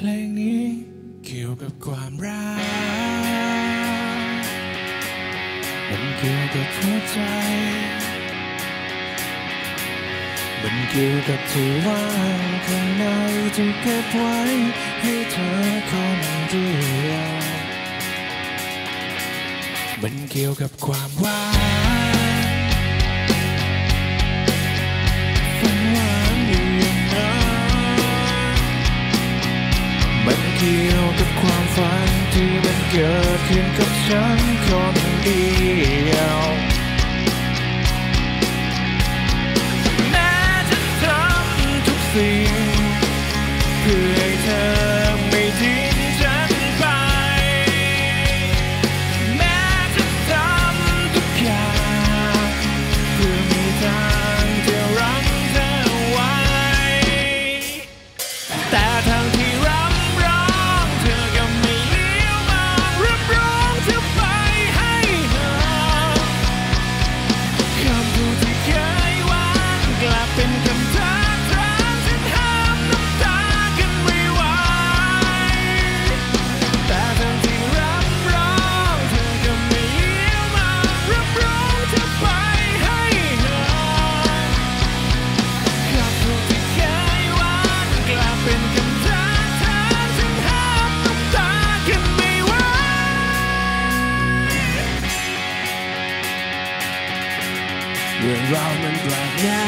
เพลงนี้เกี่ยวกับความรัก มันเกี่ยวกับหัวใจ มันเกี่ยวกับที่ว่างข้างในจึงเก็บไว้ให้เธอคนเดียว มันเกี่ยวกับความว่าง ฝันที่มันเกิดขึ้นกับฉันคนเดียว รื่องราวมันแปลกนะ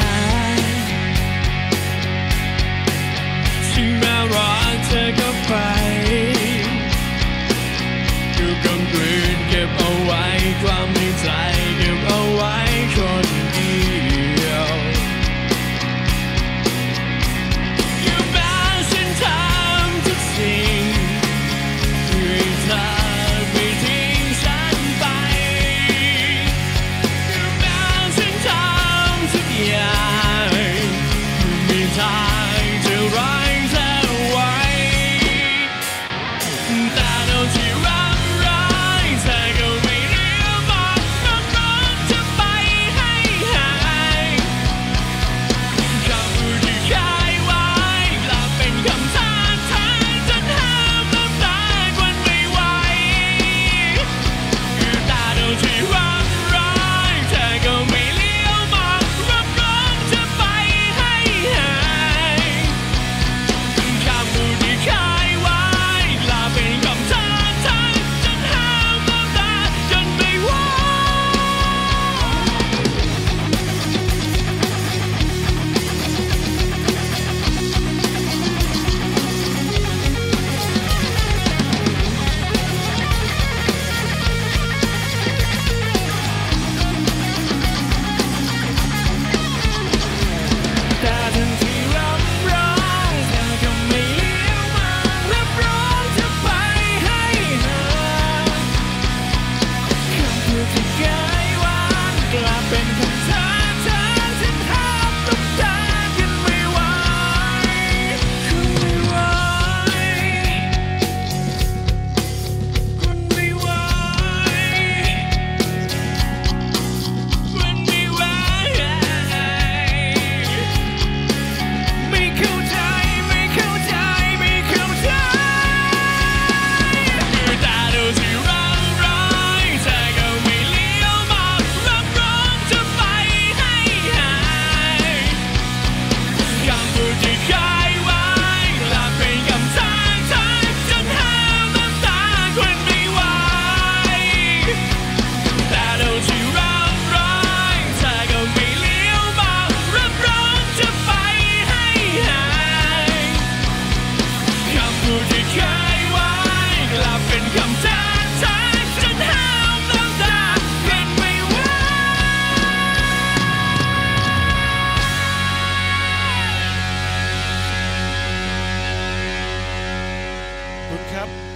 ถึงแม้รักเธอก็ไปอยู่กำกลืนเก็บเอาไว้ความในใจ up.